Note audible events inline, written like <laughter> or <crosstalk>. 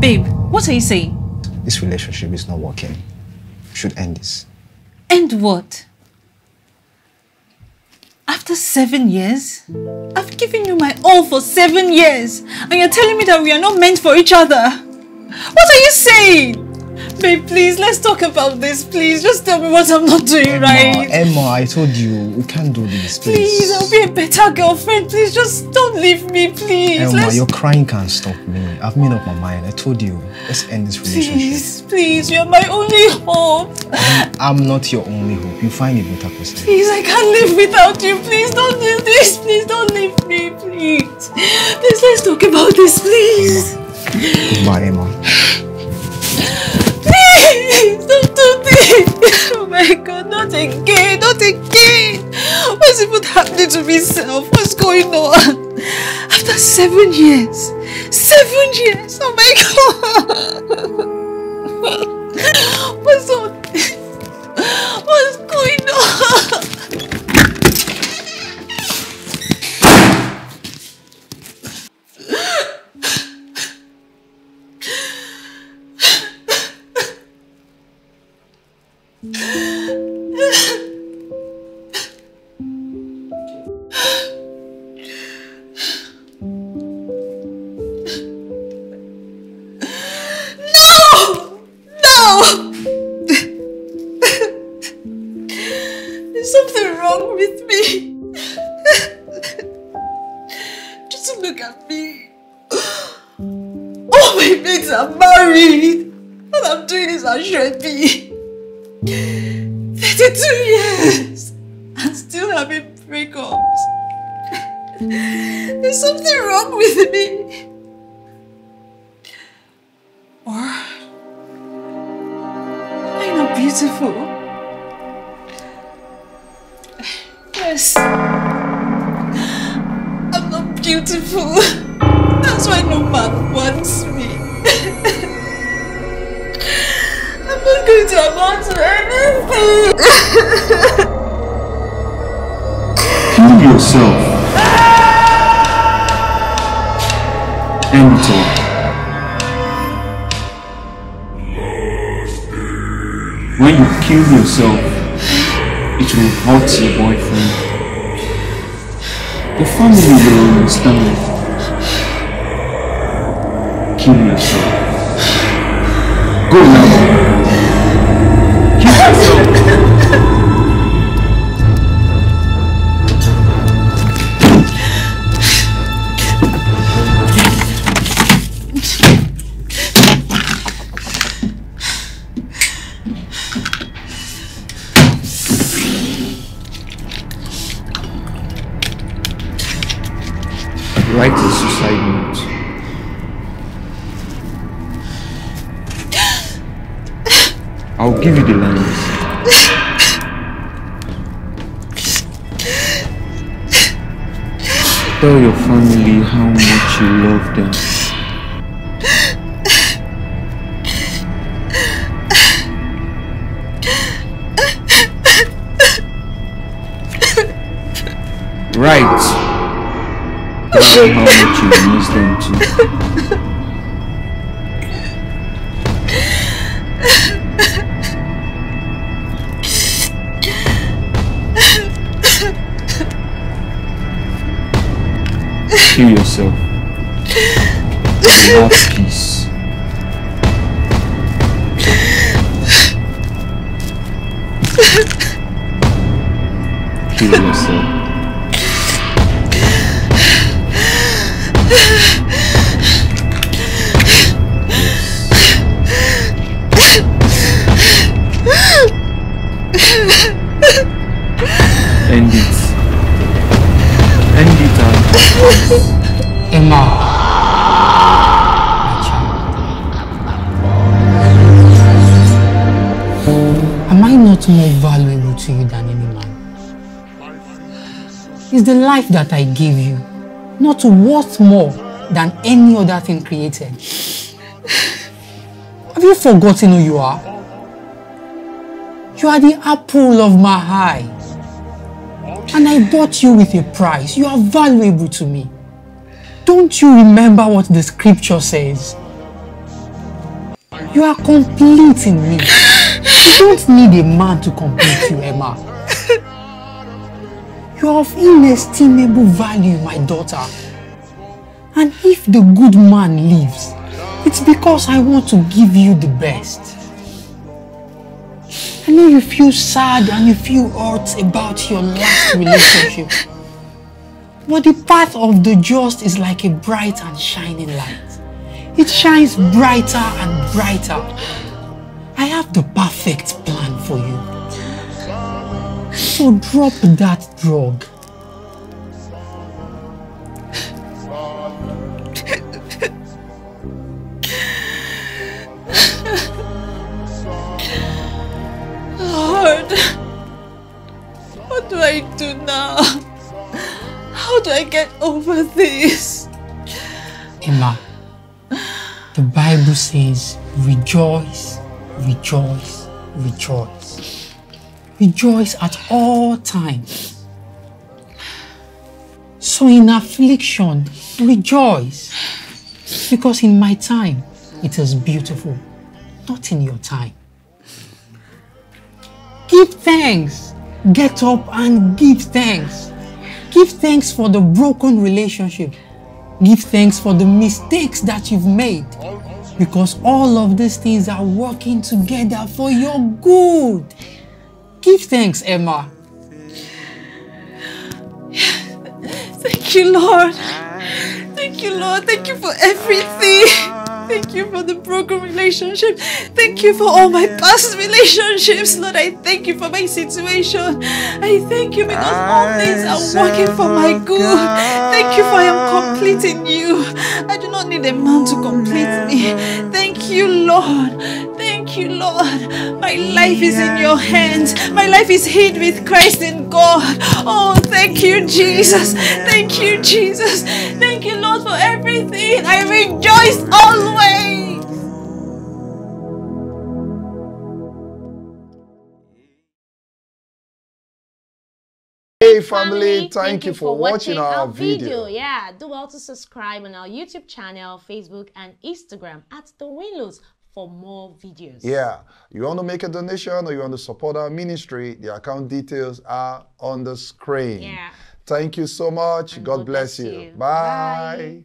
Babe, what are you saying? This relationship is not working. should end this. End what? After seven years? I've given you my all for seven years and you're telling me that we are not meant for each other. What are you saying? Babe, please, let's talk about this, please. Just tell me what I'm not doing Emma, right. Emma, I told you, we can't do this, please. Please, I'll be a better girlfriend. Please, just don't leave me, please. Emma, let's... your crying can't stop me. I've made up my mind. I told you, let's end this relationship. Please, please, you're my only hope. I'm, I'm not your only hope. You find a better person. Please, I can't live without you. Please don't do this. Please don't leave me, please. Please, let's talk about this, please. Goodbye, Emma. Please, <laughs> Oh my God, not again, not again. What's even happening to myself? What's going on? After seven years, seven years. Oh my God. <laughs> What's on? <laughs> What's going on? Look at me. All <gasps> oh, my mates are married. All I'm doing is I should be. 32 years and still having breakups. <laughs> There's something wrong with me. Or am I not beautiful? Beautiful. That's why no man wants me. <laughs> I'm not going to amount to anything. Kill yourself. All. When you kill yourself, it will hurt your boyfriend. Your family will understand. Kill yourself. Go now. Write a suicide note. I'll give you the lines. Tell your family how much you love them. Right. Tell them how <laughs> much you miss them too. Kill yourself. You have peace. Kill yourself. End it. End it. Am I not more valuable to you than any man? Is the life that I gave you not worth more than any other thing created? Have you forgotten who you are? You are the apple of my eye. And I bought you with a price. You are valuable to me. Don't you remember what the scripture says? You are complete in me. You don't need a man to complete you, Emma. You are of inestimable value, my daughter. And if the good man leaves, it's because I want to give you the best. I know you feel sad and you feel hurt about your last relationship. But the path of the just is like a bright and shining light. It shines brighter and brighter. I have the perfect plan for you. So drop that drug. Lord, what do I do now? How do I get over this? Emma, the Bible says, rejoice, rejoice, rejoice. Rejoice at all times. So in affliction, rejoice. Because in my time, it is beautiful, not in your time. Give thanks. Get up and give thanks. Give thanks for the broken relationship. Give thanks for the mistakes that you've made. Because all of these things are working together for your good. Give thanks, Emma. Thank you, Lord. Thank you, Lord. Thank you for everything. Thank you for the broken relationship. Thank you for all my past relationships. Lord, I thank you for my situation. I thank you because all things are working for my good. Thank you for I am complete in you. I do not need a man to complete me. Thank you, Lord. Thank you, Lord. My life is in your hands. My life is hid with Christ in God. Oh, thank you, Jesus. Thank you, Jesus. Thank you, Lord, for everything. I rejoice always. Hey family, thank, you for, watching, our, video. Yeah, do well to subscribe on our YouTube channel, Facebook, and Instagram at The Winlos for more videos. Yeah, you want to make a donation or you want to support our ministry, the account details are on the screen. Yeah. Thank you so much. And God, bless, you. you. Bye. Bye.